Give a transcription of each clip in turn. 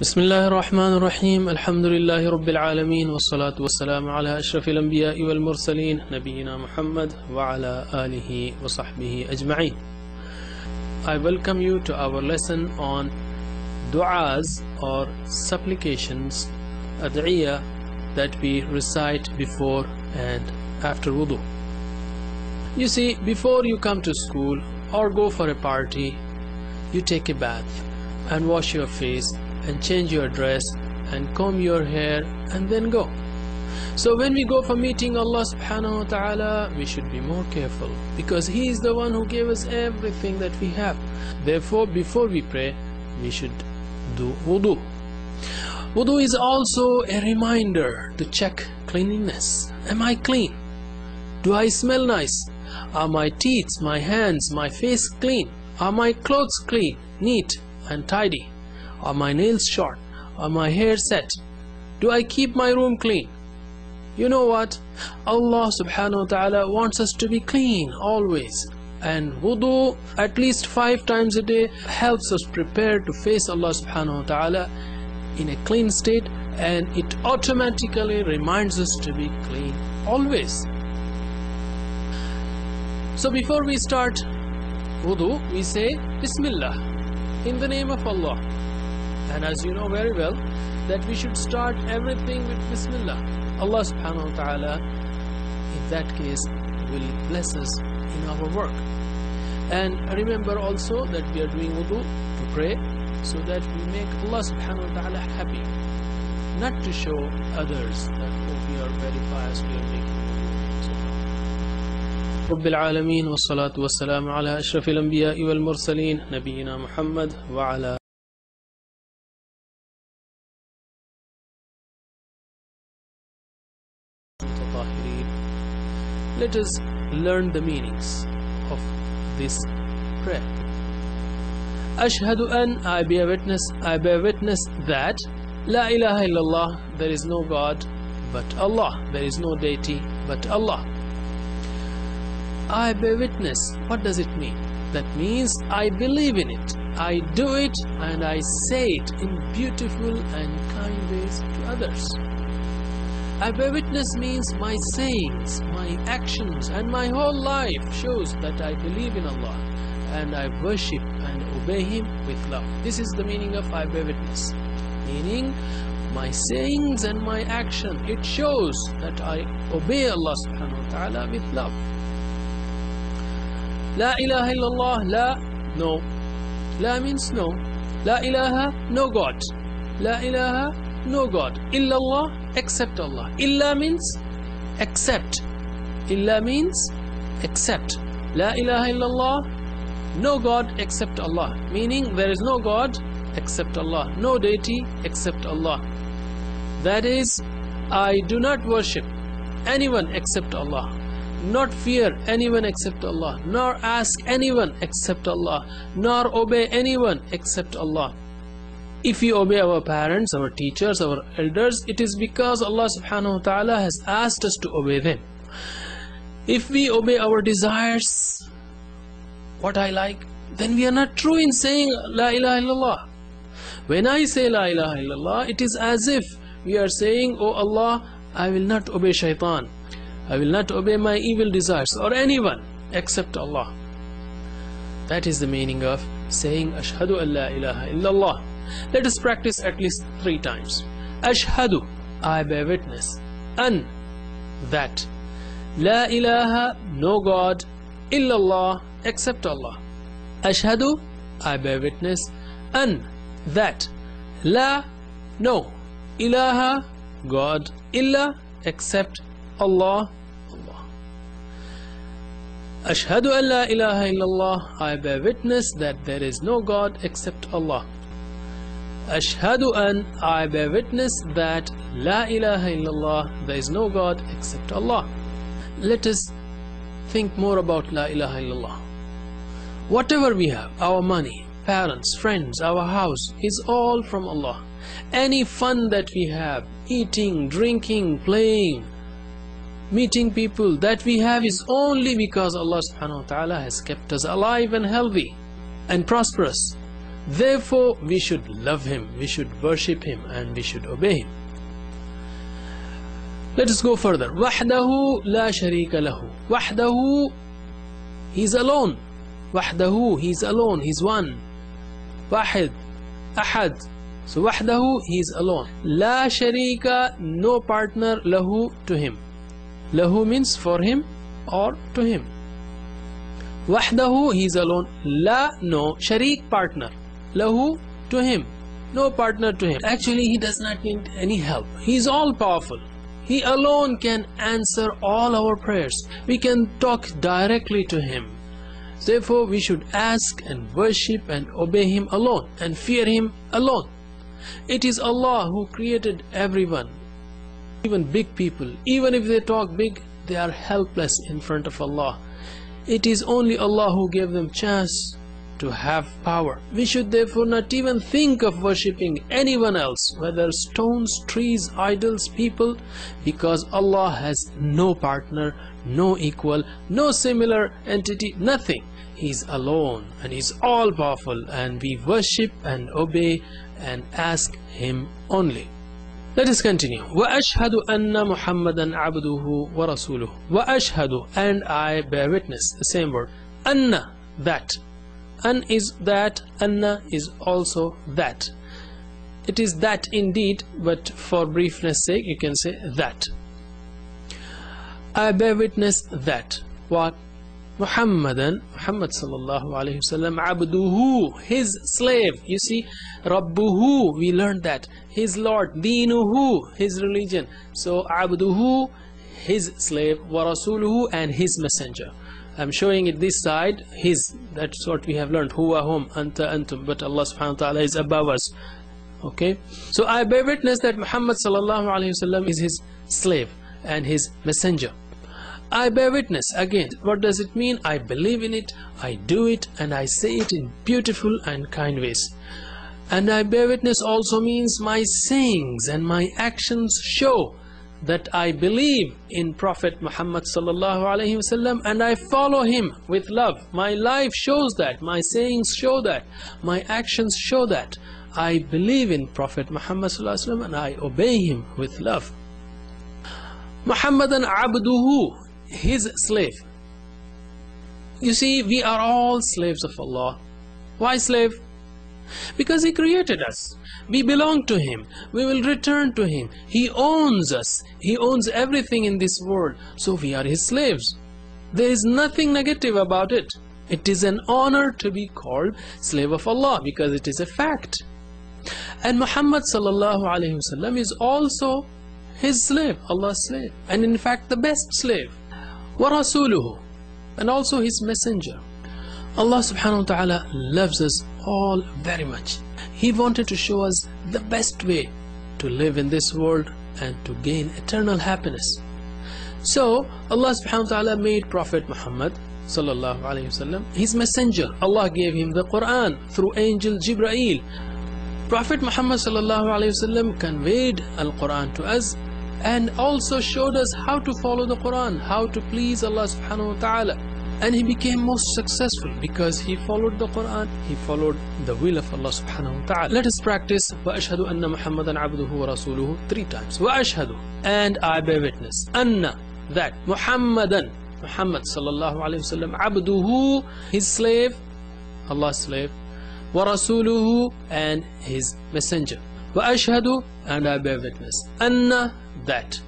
بسم الله الرحمن الرحيم الحمد لله رب العالمين والصلاة والسلام على أشرف الأنبياء والمرسلين نبينا محمد وعلى آله وصحبه أجمعين I welcome you to our lesson on du'as or supplications ad'iyah that we recite before and after wudu. You see, before you come to school or go for a party, you take a bath and wash your face and change your dress and comb your hair and then go. So when we go for meeting Allah subhanahu wa ta'ala, we should be more careful because He is the one who gave us everything that we have. Therefore, before we pray, we should do wudu. Wudu is also a reminder to check cleanliness. Am I clean? Do I smell nice? Are my teeth, my hands, my face clean? Are my clothes clean, neat and tidy? Are my nails short? Are my hair set? Do I keep my room clean? You know what? Allah subhanahu wa ta'ala wants us to be clean always. And wudu at least five times a day helps us prepare to face Allah subhanahu wa ta'ala in a clean state and it automatically reminds us to be clean always. So before we start wudu, we say Bismillah in the name of Allah. And as you know very well, that we should start everything with Bismillah. Allah subhanahu wa ta'ala, in that case, will bless us in our work. And remember also that we are doing wudu to pray so that we make Allah subhanahu wa ta'ala happy. Not to show others that oh, we are very pious, we are making wudu. So, رب العالمين والصلاة والسلام على أشرف الأنبياء والمرسلين نبينا محمد وعلى let us learn the meanings of this prayer. Ashhadu an, I bear witness, I bear witness that La ilaha illallah, there is no God but Allah, there is no deity but Allah. I bear witness, what does it mean? That means I believe in it, I do it and I say it in beautiful and kind ways to others. I bear witness means my sayings, my actions, and my whole life shows that I believe in Allah and I worship and obey Him with love. This is the meaning of I bear witness. Meaning, my sayings and my action, it shows that I obey Allah subhanahu wa ta'ala with love. La ilaha illallah, la, no. La means no. La ilaha, no God. La ilaha, no God. Illallah, except Allah. Illa means except. Illa means except. La ilaha illallah, no God except Allah. Meaning there is no God except Allah. No deity except Allah. That is, I do not worship anyone except Allah. Not fear anyone except Allah. Nor ask anyone except Allah. Nor obey anyone except Allah. If we obey our parents, our teachers, our elders, it is because Allah subhanahu wa ta'ala has asked us to obey them. If we obey our desires, what I like, then we are not true in saying La ilaha illallah. When I say La ilaha illallah, it is as if we are saying, Oh Allah, I will not obey shaitan. I will not obey my evil desires or anyone except Allah. That is the meaning of saying Ashhadu an la ilaha illallah. Let us practice at least three times. Ashhadu, I bear witness. An, that. La ilaha, no God. Illallah, except Allah. Ashhadu, I bear witness. An, that. La, no. Ilaha, God. Illa, except Allah. Allah. Ashhadu an la ilaha illallah. I bear witness that there is no God except Allah. Ashhadu an I bear witness that La ilaha illallah there is no God except Allah. Let us think more about La ilaha illallah. Whatever we have, our money, parents, friends, our house is all from Allah. Any fun that we have, eating, drinking, playing, meeting people that we have is only because Allah subhanahu wa ta'ala has kept us alive and healthy and prosperous. Therefore, we should love him, we should worship him, and we should obey him. Let us go further. وحده لا شريك له. وحده, he is alone. وحده, he is alone, he is one. واحد, أحد. So وحده, he is alone. لا شريك, no partner له to him. له means for him or to him. وحده, he is alone. لا, no, sharik partner. له, to him. No partner to him. Actually, he does not need any help. He is all powerful. He alone can answer all our prayers. We can talk directly to Him. Therefore, we should ask and worship and obey Him alone and fear Him alone. It is Allah who created everyone, even big people. Even if they talk big, they are helpless in front of Allah. It is only Allah who gave them chance to have power. We should therefore not even think of worshipping anyone else, whether stones, trees, idols, people, because Allah has no partner, no equal, no similar entity, nothing. He is alone and He is all powerful, and we worship and obey and ask Him only. Let us continue. وأشهد أن محمدا عبده ورسوله. وأشهد and I bear witness. The same word. أن that an is that anna is also that. It is that indeed but for briefness sake you can say that. I bear witness that. What Muhammadan Muhammad sallallahu alayhi wasallam abduhu his slave. You see rabbuhu we learned that. His lord dinuhu his religion. So abduhu his slave wa rasuluhu and his messenger I'm showing it this side. His that's what we have learned. Huwa hum anta antum. But Allah subhanahu wa ta'ala is above us. Okay? So I bear witness that Muhammad sallallahu alaihi wasallam is his slave and his messenger. I bear witness. Again what does it mean? I believe in it. I do it. And I say it in beautiful and kind ways. And I bear witness also means my sayings and my actions show that I believe in Prophet Muhammad sallallahu alaihi wasallam and I follow him with love. My life shows that, my sayings show that, my actions show that. I believe in Prophet Muhammad sallallahu alaihi wasallam and I obey him with love. Muhammadan abduhu, his slave. You see, we are all slaves of Allah. Why slave? Because He created us. We belong to Him. We will return to Him. He owns us. He owns everything in this world. So we are His slaves. There is nothing negative about it. It is an honor to be called slave of Allah because it is a fact. And Muhammad sallallahu alaihi wasallam is also his slave, Allah's slave, and in fact the best slave. وَرَسُولُهُ and also his messenger. Allah subhanahu wa ta'ala loves us all very much. He wanted to show us the best way to live in this world and to gain eternal happiness. So Allah subhanahu wa ta'ala made Prophet Muhammad sallallahu his messenger. Allah gave him the Quran through angel Jibreel. Prophet Muhammad sallallahu conveyed Al-Quran to us and also showed us how to follow the Quran, how to please Allah subhanahu wa ta'ala And he became most successful because he followed the Quran, he followed the will of Allah subhanahu wa ta'ala. Let us practice وَأَشْهَدُ أَنَّ مُحَمَّدًا عَبْدُهُ وَرَسُولُهُ three times. وَأَشْهَدُ and I bear witness. أَنَّ that Muhammadan Muhammad sallallahu alayhi wasallam abduhu his slave Allah's slave ورسوله and his messenger وأشهد and I bear witness أن that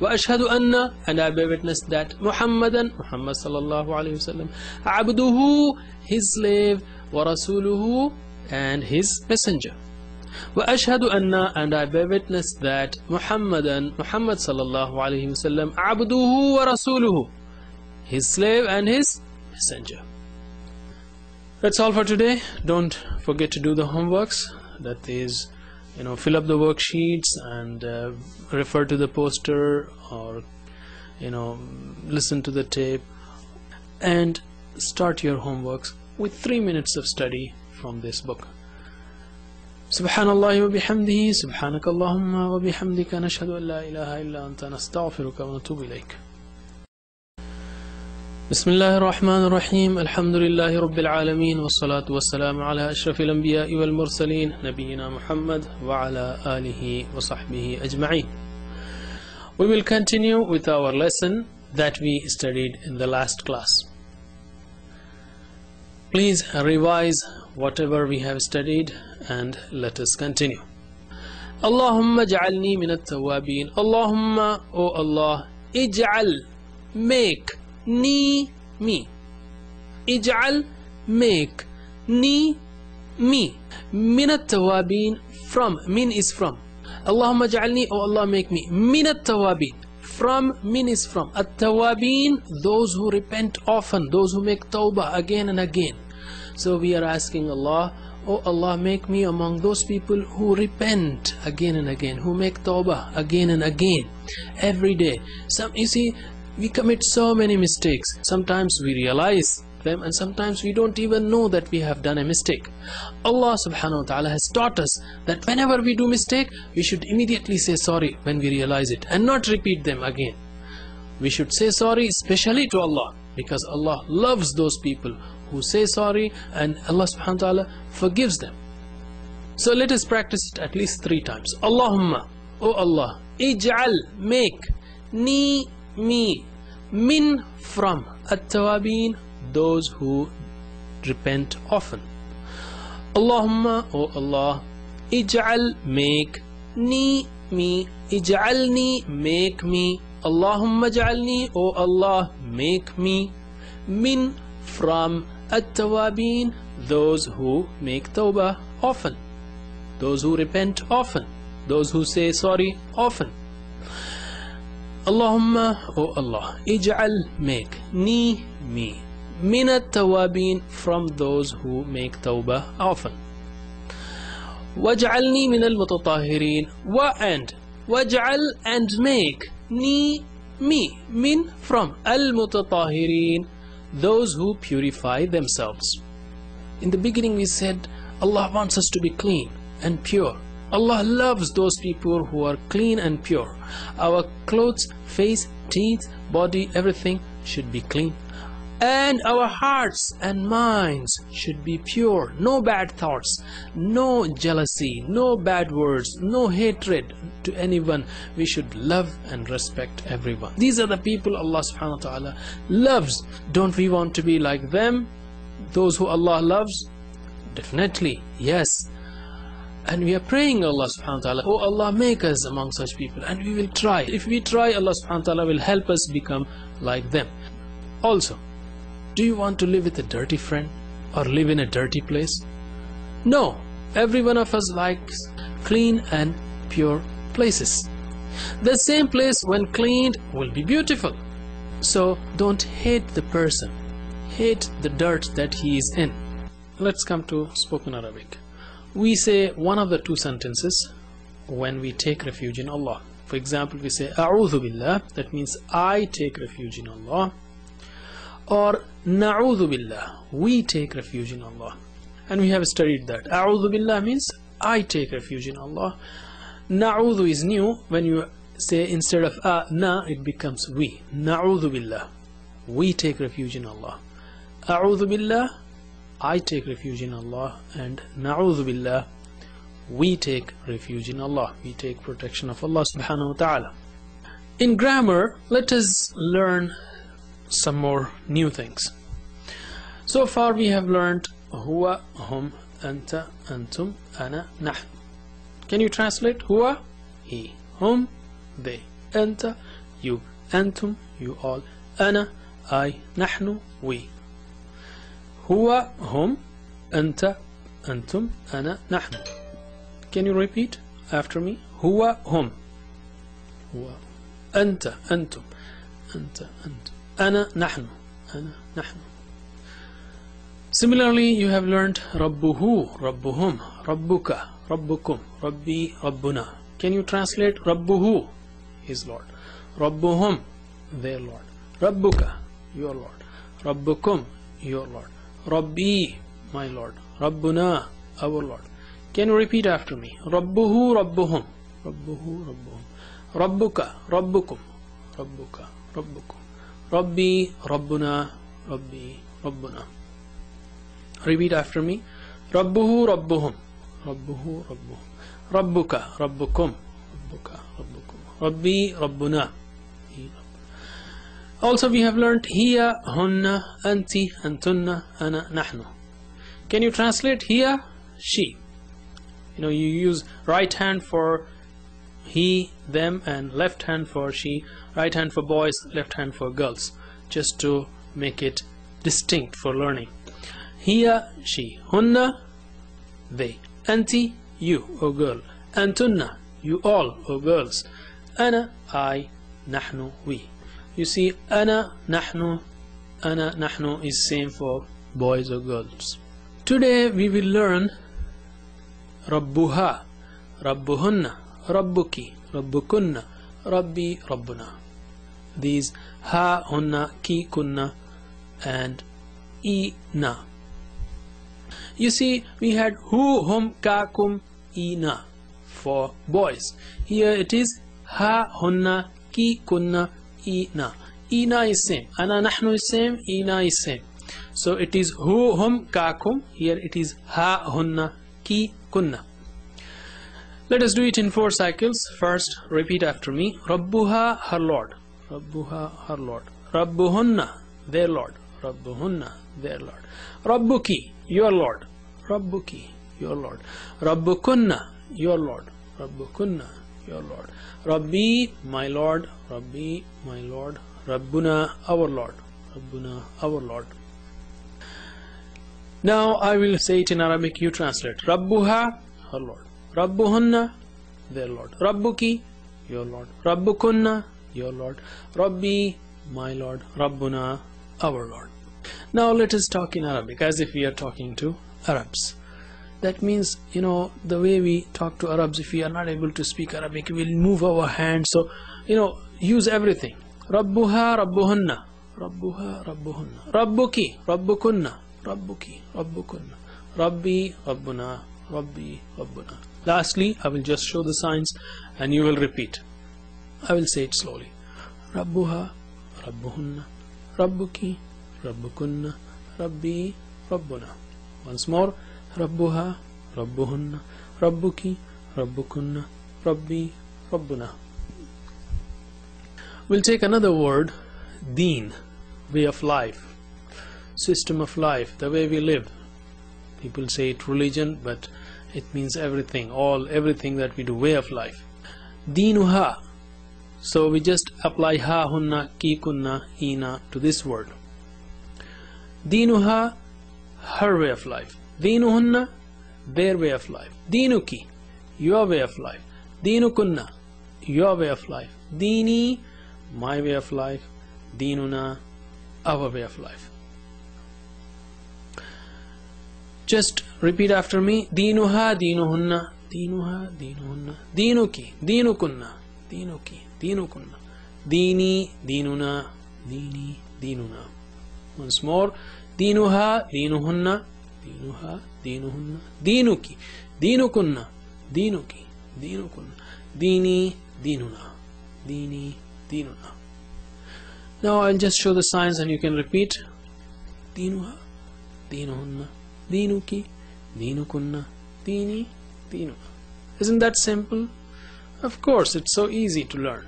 وأشهد أن and I bear witness that محمدا Muhammad صلى الله عليه وسلم عبده his slave ورسوله and his messenger وأشهد أن and I bear witness that محمدا Muhammad صلى الله عليه وسلم عبده ورسوله his slave and his messenger that's all for today don't forget to do the homeworks that is you know fill up the worksheets and uh, refer to the poster or you know listen to the tape and start your homeworks with three minutes of study from this book سبحان الله وبحمده سبحانك اللهم وبحمدك نشهد أن لا إله إلا أنت نستغفرك ونتوب إليك بسم الله الرحمن الرحيم الحمد لله رب العالمين والصلاة والسلام على أشرف الأنبياء والمرسلين نبينا محمد وعلى آله وصحبه أجمعين We will continue with our lesson that we studied in the last class. Please revise whatever we have studied and let us continue. اللهم اجعلني من التوابين اللهم O Allah اجعل make ni me اجعل make ni me من التوابين from min is from اللهم اجعلني O Allah make me من التوابين from min is from التوابين those who repent often those who make tawbah again and again so we are asking Allah Oh Allah, make me among those people who repent again and again, who make tawbah again and again, every day. Some, you see, we commit so many mistakes. Sometimes we realize them and sometimes we don't even know that we have done a mistake. Allah subhanahu wa ta'ala has taught us that whenever we do mistake, we should immediately say sorry when we realize it and not repeat them again. We should say sorry especially to Allah because Allah loves those people who say sorry and Allah subhanahu wa ta'ala forgives them. So let us practice it at least three times. Allahumma, O Allah, ij'al, make, ni, me, min, from, at-tawabin, those who repent often. Allahumma, O Allah, ij'al, make, ni, me, ij'alni, make me, Allahumma ij'alni, O Allah, make me, min, from, at-tawabin, those who make tawbah often, those who repent often, those who say sorry often. Allahumma, O Allah, ij'al, make, ni, me, min at-tawabin, from those who make tawbah often. Waj'alni min al-mutatahhirin, wa and, waj'al and make, ni, me, min, from, al-mutatahhirin, those who purify themselves. In the beginning we said Allah wants us to be clean and pure. Allah loves those people who are clean and pure. Our clothes, face, teeth, body, everything should be clean. And our hearts and minds should be pure. No bad thoughts, no jealousy, no bad words, no hatred to anyone. We should love and respect everyone. These are the people Allah subhanahu wa ta'ala loves. Don't we want to be like them? Those who Allah loves? Definitely, yes. And we are praying Allah subhanahu wa ta'ala, Oh Allah, make us among such people. And we will try. If we try, Allah subhanahu wa ta'ala will help us become like them. Also, do you want to live with a dirty friend or live in a dirty place? No, every one of us likes clean and pure places. The same place when cleaned will be beautiful. So don't hate the person, hate the dirt that he is in. Let's come to spoken Arabic. We say one of the two sentences when we take refuge in Allah. For example, we say A'udhu Billah, that means I take refuge in Allah. Or na'udhu billah we take refuge in Allah. And we have studied that. A'udhu billah means I take refuge in Allah. Na'udhu is new. When you say instead of a na it becomes we. Na'udhu billah we take refuge in Allah. A'udhu billah I take refuge in Allah and na'udhu billah we take refuge in Allah we take protection of Allah subhanahu wa ta'ala in grammar let us learn some more new things. So far we have learned huwa, hum, anta, antum, ana, nahn. Can you translate huwa? He, hum, they, anta, you, antum, you all, ana, I, nahnu, we. Huwa, hum, anta, antum, ana, nahnu. Can you repeat after me? Huwa, hum. Huwa, anta, antum, anta, antum. أنا نحن أنا نحن Similarly, you have learned ربه ربهم ربك ربكم ربي ربنا Can you translate ربه His Lord ربهم Their Lord ربك Your Lord ربكم Your Lord Rabbi, my Lord. Rabbuna, our Lord. Can you repeat after me? Rabbuhu, Rabbuhum. Rabbuhu, Rabbuhum. Rabbuka, Rabbukum. Rabbuka, Rabbukum. Rabbi, Rabbuna, Rabbi, Rabbuna. Repeat after me. Rabbuhu, Rabbuhum. Rabbuhu, Rabbuhum. Rabbuka, Rabbukum. Rabbuka, Rabbukum. Rabbi, Rabbuna. Also we have learnt hiya, hunna, anti, antunna, ana, nahnu. Can you translate hiya? She. You know, you use right hand for he, them and left hand for she, right hand for boys, left hand for girls, just to make it distinct for learning. Hiya, she, hunna, they, anti, you, O girl, antunna, you all, O girls, ana, I, nahnu, we. You see, ana, nahnu, ana, nahnu is same for boys or girls. Today we will learn Rabbuha, Rabbuhunna, Rabbuki, Rabbukunna, Rabbi, Rabbuna. These ha, hunna, ki, kunna, and i, na. You see, we had hu, hum, ka, kum, i, na for boys. Here it is ha, hunna, ki, kunna, i, na. I, na is same. Ana, nahnu is same. I, na is same. So it is hu, hum, ka, kum. Here it is ha, hunna, ki, kunna. Let us do it in four cycles. First, repeat after me. Rabbuha, her Lord. Rabbuha, her Lord. Rabbuhunna, their Lord. Rabbuhunna, their Lord. Rabbuki, your Lord. Rabbuki, your Lord. Rabbukunna, your Lord. Rabbukunna, your Lord. Rabbi, my Lord. Rabbi, my Lord. Rabbuna, our Lord. Rabbuna, our Lord. Now I will say it in Arabic. You translate. Rabbuha, her Lord. Rabbuhunna, their Lord. Rabbuki, your Lord. Rabbukunna, your Lord. Rabbi, my Lord. Rabbuna, our Lord. Now let us talk in Arabic as if we are talking to Arabs. That means, you know, the way we talk to Arabs, if we are not able to speak Arabic, we'll move our hands. So, you know, use everything. Rabbuha, Rabbuhunna. Rabbuha, Rabbuhunna. Rabbuki, Rabbukunna. Rabbuki, Rabbukunna. Rabbi, Rabbuna. Rabbi, Rabbuna. Lastly, I will just show the signs and you will repeat. I will say it slowly. Rabbuha, Rabbuhunna, Rabbuki, Rabbukunna, Rabbi, Rabbuna. Once more. Rabbuha, Rabbuhunna, Rabbuki, Rabbukunna, Rabbi, Rabbuna. We'll take another word, Deen, way of life, system of life, the way we live. People say it religion, but it means everything, all, everything that we do, way of life. Deenuha. So we just apply ha, hunna, ki, kunna, ina to this word. Deenuha, her way of life. Deenuhunna, their way of life. Deenuki, your way of life. Deenukunna, your way of life. Deeni, my way of life. Deenuna, our way of life. Just repeat after me. Deenuha, deenuhunna, deenuha, deenuhunna. Deenuki, deenukunna, deenuki, deenukunna. Deeni, deenuna, deeni, deenuna. Once more. Deenuha, deenuhunna, دينها دينهن دينك دينكن دينك دينكن ديني ديننا ديني ديننا Now I'll just show the signs and you can repeat دينها دينهن دينك دينكن ديني ديننا Isn't that simple? Of course, it's so easy to learn.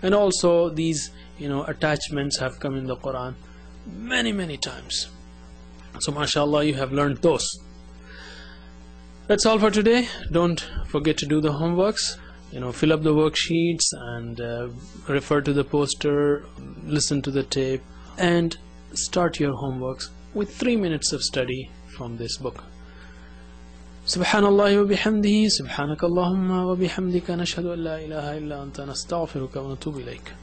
And also these, you know, attachments have come in the Quran many, many times. So mashallah you have learned those. That's all for today. Don't forget to do the homeworks. You know, fill up the worksheets and uh, refer to the poster, listen to the tape, and start your homeworks with three minutes of study from this book. سبحان الله وبحمده سبحانك اللهم وبحمدك نشهد أن لا إله إلا أنت نستغفرك ونتوب إليك